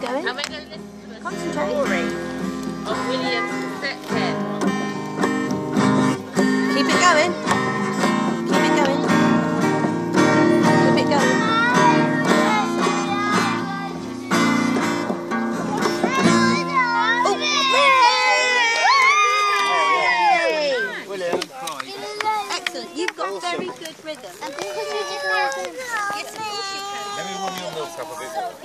story of William's cassette. Keep it going. Keep it going. Keep it going. William. Excellent. You've got very good rhythm. And because you Yes, of course you can. Let me warm your milk up a bit.